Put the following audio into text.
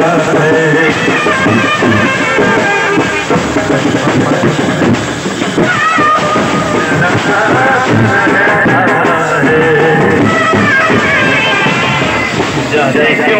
तरफ़ है जय